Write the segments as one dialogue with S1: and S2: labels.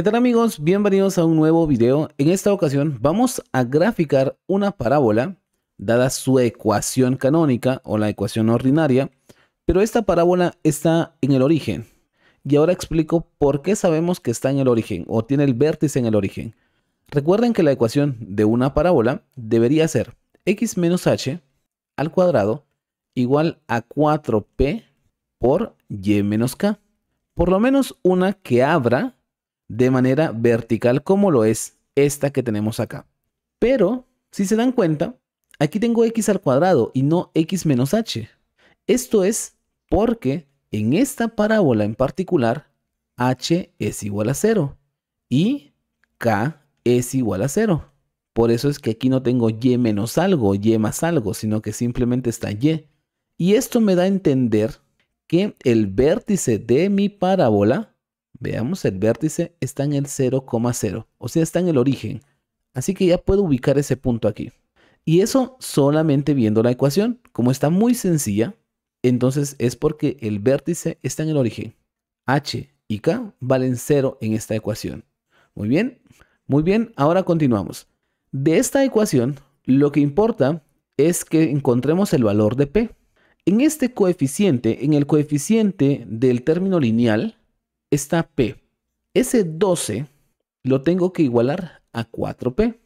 S1: ¿Qué tal amigos? Bienvenidos a un nuevo video. En esta ocasión vamos a graficar una parábola dada su ecuación canónica o la ecuación ordinaria, pero esta parábola está en el origen. Y ahora explico por qué sabemos que está en el origen o tiene el vértice en el origen. Recuerden que la ecuación de una parábola debería ser x menos h al cuadrado igual a 4p por y menos k. Por lo menos una que abra de manera vertical como lo es esta que tenemos acá. Pero, si se dan cuenta, aquí tengo x al cuadrado y no x menos h. Esto es porque en esta parábola en particular, h es igual a 0 y k es igual a 0. Por eso es que aquí no tengo y menos algo, y más algo, sino que simplemente está y. Y esto me da a entender que el vértice de mi parábola Veamos, el vértice está en el 0,0, o sea, está en el origen. Así que ya puedo ubicar ese punto aquí. Y eso solamente viendo la ecuación. Como está muy sencilla, entonces es porque el vértice está en el origen. H y K valen 0 en esta ecuación. Muy bien, muy bien, ahora continuamos. De esta ecuación, lo que importa es que encontremos el valor de P. En este coeficiente, en el coeficiente del término lineal, está P. Ese 12 lo tengo que igualar a 4P.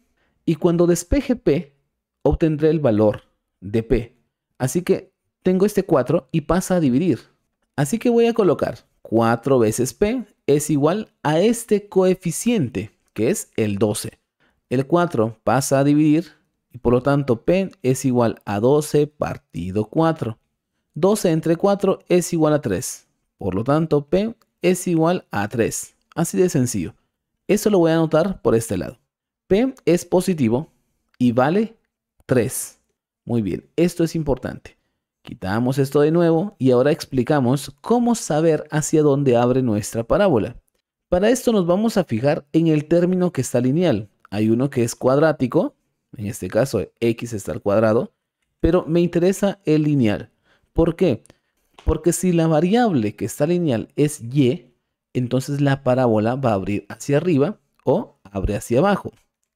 S1: Y cuando despeje P, obtendré el valor de P. Así que tengo este 4 y pasa a dividir. Así que voy a colocar 4 veces P es igual a este coeficiente, que es el 12. El 4 pasa a dividir y por lo tanto P es igual a 12 partido 4. 12 entre 4 es igual a 3. Por lo tanto, P es igual a 3. Así de sencillo. Eso lo voy a anotar por este lado. P es positivo y vale 3. Muy bien, esto es importante. Quitamos esto de nuevo y ahora explicamos cómo saber hacia dónde abre nuestra parábola. Para esto nos vamos a fijar en el término que está lineal. Hay uno que es cuadrático, en este caso x está al cuadrado, pero me interesa el lineal. ¿Por qué? Porque si la variable que está lineal es y, entonces la parábola va a abrir hacia arriba o abre hacia abajo.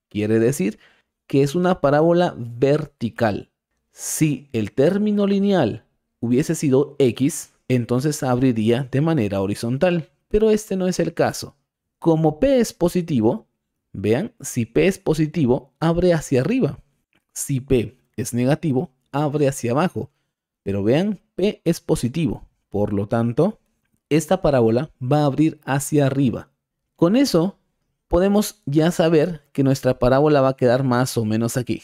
S1: Quiere decir que es una parábola vertical. Si el término lineal hubiese sido x, entonces abriría de manera horizontal, pero este no es el caso. Como p es positivo, vean, si p es positivo, abre hacia arriba. Si p es negativo, abre hacia abajo. Pero vean, P es positivo. Por lo tanto, esta parábola va a abrir hacia arriba. Con eso, podemos ya saber que nuestra parábola va a quedar más o menos aquí.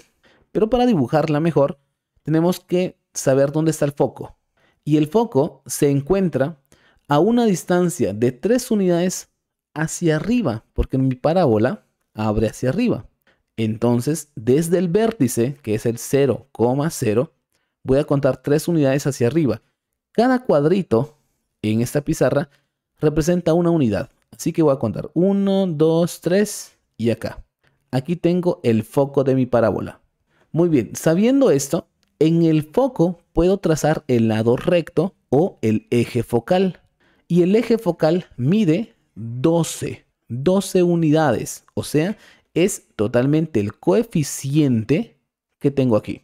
S1: Pero para dibujarla mejor, tenemos que saber dónde está el foco. Y el foco se encuentra a una distancia de 3 unidades hacia arriba, porque mi parábola abre hacia arriba. Entonces, desde el vértice, que es el 0,0, voy a contar tres unidades hacia arriba. Cada cuadrito en esta pizarra representa una unidad. Así que voy a contar 1, 2, 3 y acá. Aquí tengo el foco de mi parábola. Muy bien, sabiendo esto, en el foco puedo trazar el lado recto o el eje focal. Y el eje focal mide 12, 12 unidades. O sea, es totalmente el coeficiente que tengo aquí.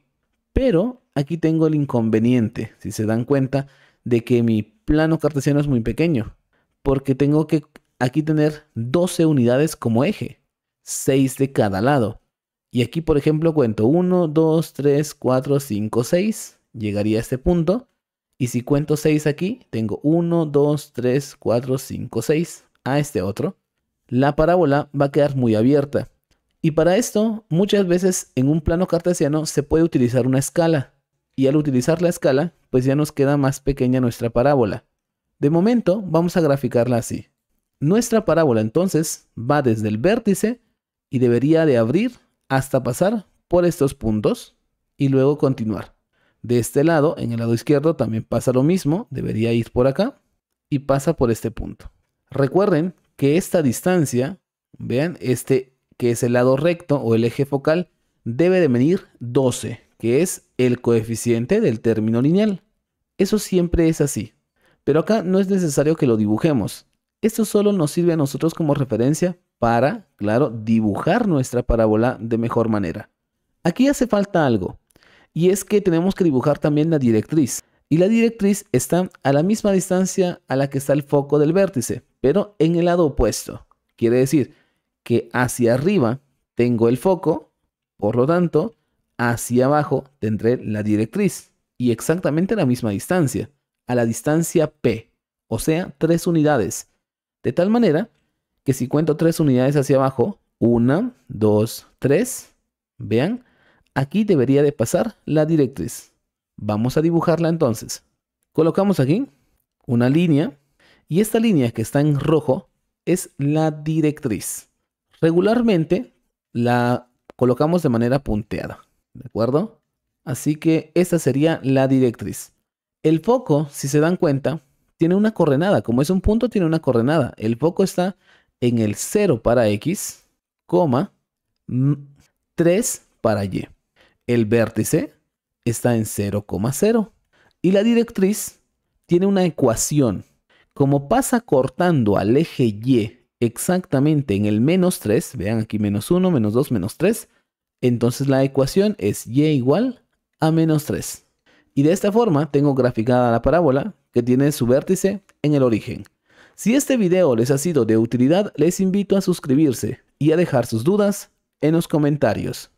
S1: Pero aquí tengo el inconveniente, si se dan cuenta, de que mi plano cartesiano es muy pequeño, porque tengo que aquí tener 12 unidades como eje, 6 de cada lado. Y aquí, por ejemplo, cuento 1, 2, 3, 4, 5, 6, llegaría a este punto. Y si cuento 6 aquí, tengo 1, 2, 3, 4, 5, 6 a este otro. La parábola va a quedar muy abierta. Y para esto, muchas veces en un plano cartesiano se puede utilizar una escala y al utilizar la escala, pues ya nos queda más pequeña nuestra parábola. De momento, vamos a graficarla así. Nuestra parábola entonces va desde el vértice y debería de abrir hasta pasar por estos puntos y luego continuar. De este lado, en el lado izquierdo, también pasa lo mismo, debería ir por acá y pasa por este punto. Recuerden que esta distancia, vean, este que es el lado recto o el eje focal, debe de medir 12, que es el coeficiente del término lineal. Eso siempre es así. Pero acá no es necesario que lo dibujemos. Esto solo nos sirve a nosotros como referencia para, claro, dibujar nuestra parábola de mejor manera. Aquí hace falta algo, y es que tenemos que dibujar también la directriz. Y la directriz está a la misma distancia a la que está el foco del vértice, pero en el lado opuesto. Quiere decir que hacia arriba tengo el foco, por lo tanto, hacia abajo tendré la directriz y exactamente la misma distancia, a la distancia P, o sea, tres unidades. De tal manera que si cuento tres unidades hacia abajo, una, dos, tres, vean, aquí debería de pasar la directriz. Vamos a dibujarla entonces. Colocamos aquí una línea y esta línea que está en rojo es la directriz. Regularmente la colocamos de manera punteada, ¿de acuerdo? Así que esta sería la directriz. El foco, si se dan cuenta, tiene una coordenada. Como es un punto, tiene una coordenada. El foco está en el 0 para X, 3 para Y. El vértice está en 0,0. Y la directriz tiene una ecuación. Como pasa cortando al eje Y exactamente en el menos 3, vean aquí menos 1, menos 2, menos 3, entonces la ecuación es Y igual a menos 3. Y de esta forma tengo graficada la parábola que tiene su vértice en el origen. Si este video les ha sido de utilidad, les invito a suscribirse y a dejar sus dudas en los comentarios.